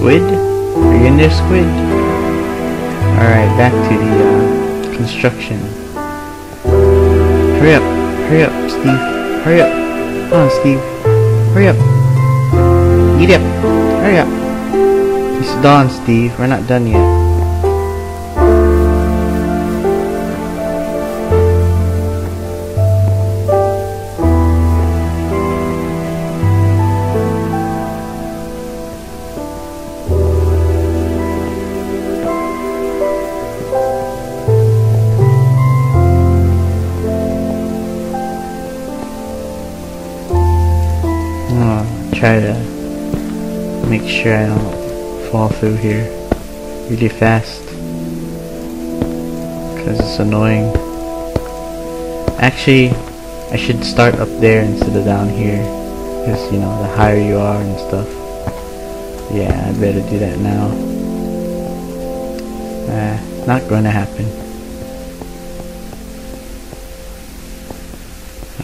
Squid? Are you in there, Squid? Alright, back to the uh, construction. Hurry up, hurry up, Steve. Hurry up. Come on, Steve. Hurry up. Eat up. Hurry up. It's dawn, Steve. We're not done yet. Oh, try to make sure I don't fall through here really fast because it's annoying. Actually, I should start up there instead of down here because you know the higher you are and stuff. Yeah, I better do that now. Uh, not to happen.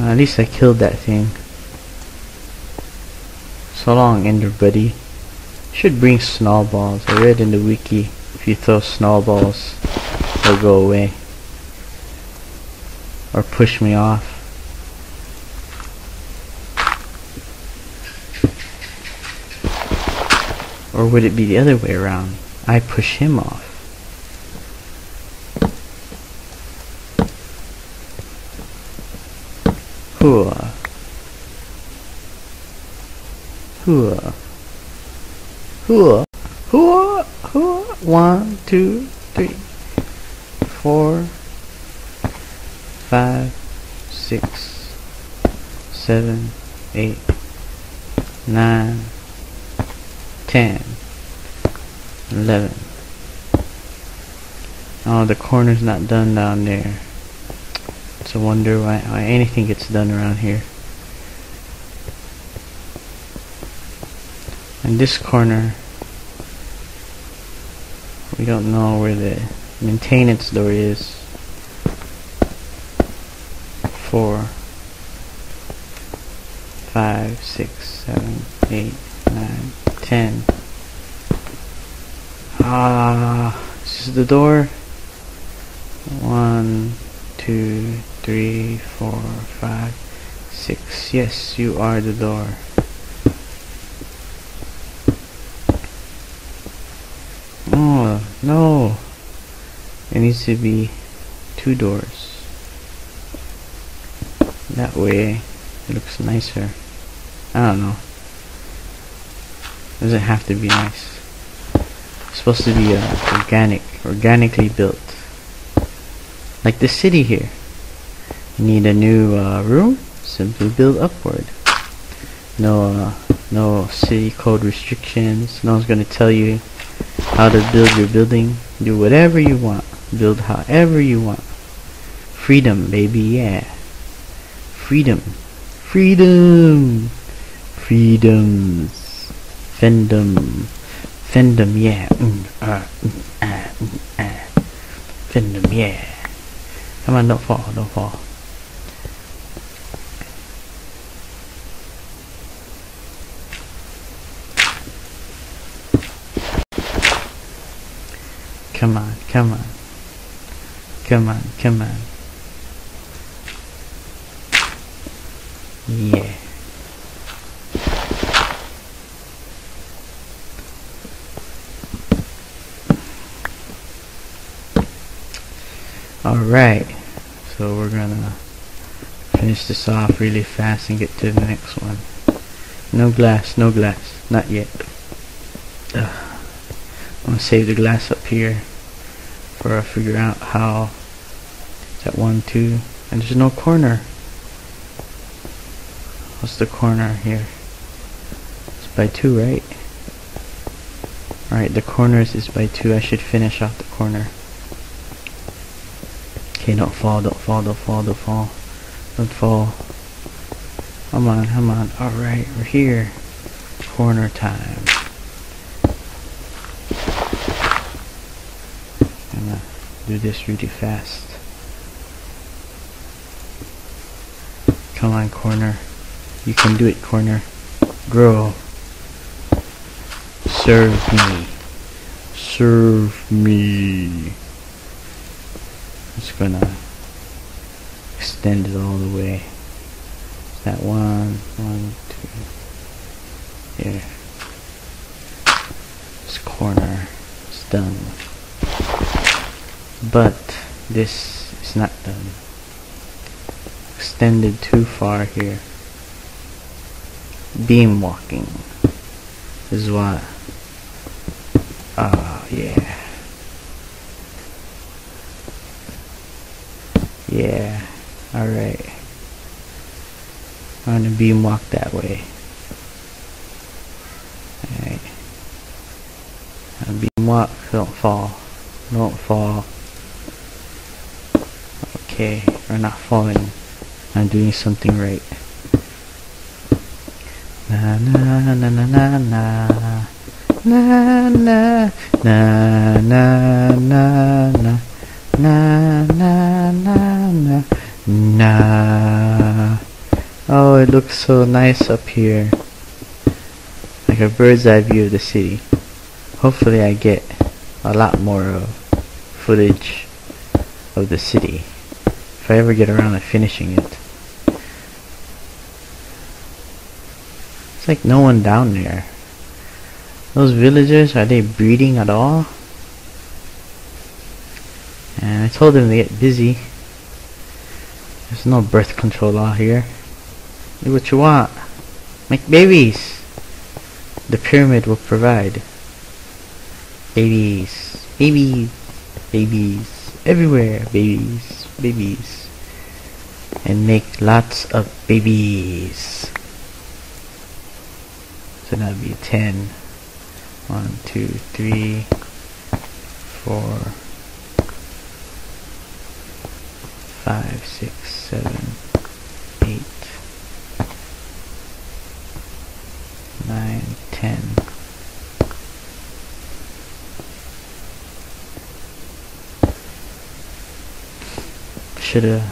Uh, at least I killed that thing. So long, Ender Buddy. Should bring snowballs. I read in the wiki if you throw snowballs, they'll go away. Or push me off. Or would it be the other way around? I push him off. Hooah. Hooah. Hooah. Hooah. Hooah. One, two, three, four, five, six, seven, eight, nine, ten, eleven. Oh, the corner's not done down there. It's a wonder why, why anything gets done around here. In this corner, we don't know where the maintenance door is. Four, five, six, seven, eight, nine, ten. Ah, this is the door. One, two, three, four, five, six. Yes, you are the door. Oh, no. It needs to be two doors. That way it looks nicer. I don't know. Doesn't have to be nice. It's supposed to be uh, organic, organically built. Like the city here. You need a new uh, room? Simply build upward. No, uh, no city code restrictions. No one's gonna tell you how to build your building. Do whatever you want. Build however you want. Freedom, baby, yeah. Freedom. Freedom. Freedoms. Fendom. Fendom, yeah. Mm, uh, mm, ah, mm, ah. Fendom, yeah. Come on, don't fall, don't fall. Come on, come on. Come on, come on. Yeah. Alright, so we're gonna finish this off really fast and get to the next one. No glass, no glass, not yet. Ugh. I'm gonna save the glass up here for I figure out how that one, two, and there's no corner. What's the corner here? It's by two, right? Alright, the corners is by two. I should finish off the corner. Okay, don't fall, don't fall, don't fall, don't fall. Don't fall. Come on, come on. Alright, we're here. Corner time. I'm gonna do this really fast. Come on, corner. You can do it, corner. Grow. Serve me. Serve me. Just gonna extend it all the way. Is That one, one, two. Here. This corner is done. But this is not done. Extended too far here. Beam walking is what. Ah, yeah. Yeah, alright. I'm gonna beam walk that way. Alright. Beam walk, don't fall. Don't fall. Okay, we're not falling. I'm doing something right. Na na na na na na na na na na na na na na na na na Oh, it looks so nice up here. Like a bird's eye view of the city. Hopefully I get a lot more of footage of the city. If I ever get around to finishing it. It's like no one down there. Those villagers, are they breeding at all? And I told them to get busy. There's no birth control out here. Do what you want. Make babies. The pyramid will provide. Babies. Babies. Babies. Everywhere. Babies. Babies. And make lots of babies. So that'll be 10. 1, 2, 3, 4, 5, 6, 7, 8, 9, 10. Shoulda.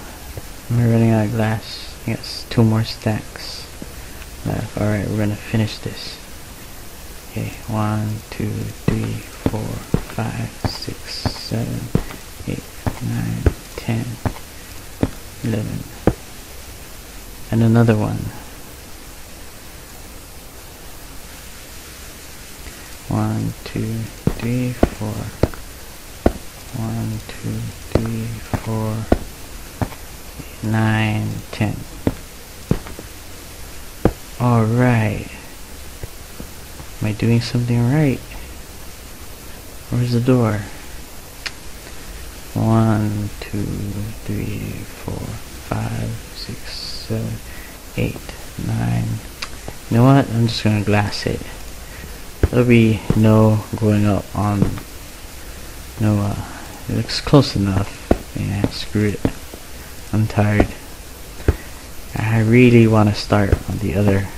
We're running out of glass. Yes, two more stacks left. Alright, we're gonna finish this. Okay, one, two, three, four, five, six, seven, eight, nine, ten, eleven. And another one. One, two, three, four. One, two, three, four, nine, ten. Alright. Am I doing something right? Where's the door? One, two, three, four, five, six, seven, eight, nine. You know what? I'm just gonna glass it. There'll be no going up on no uh it looks close enough. Yeah, screw it. I'm tired. I really wanna start on the other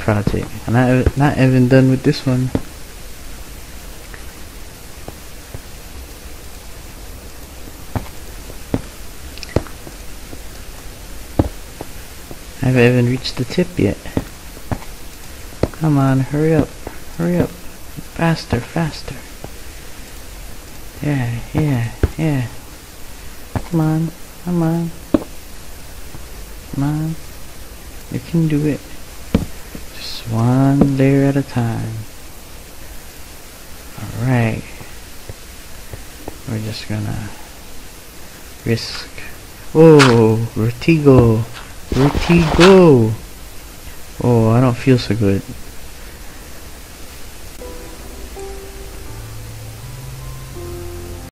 project. I'm not, not even done with this one. I haven't even reached the tip yet. Come on, hurry up. Hurry up. Faster, faster. Yeah, yeah, yeah. Come on, come on. Come on. You can do it. Just one layer at a time. Alright. We're just gonna risk. Oh, vertigo. Vertigo. Oh, I don't feel so good.